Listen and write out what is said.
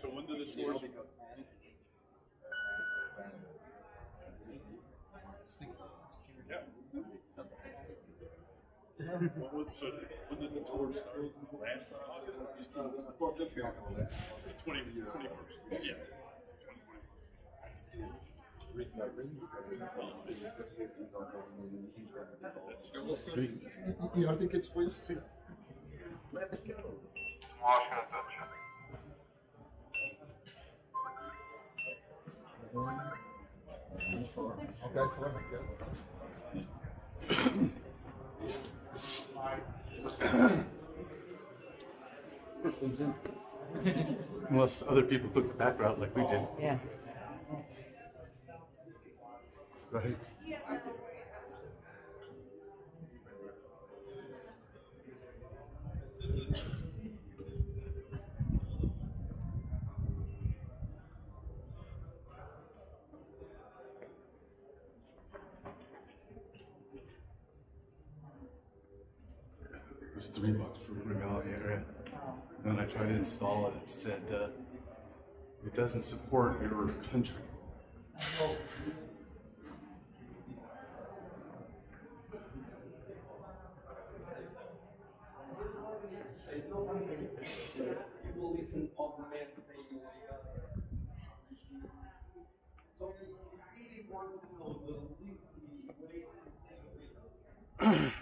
So when did the tours? Yeah. What was- So when did the tour start? Last August? Twenty, twenty-first, yeah. Yardım geç polis. Okay, fine, yeah. Unless other people took the back route like we did. Yeah. Right. It was three bucks for Ramallah area. And then I tried to install it. It said uh, it doesn't support your country. You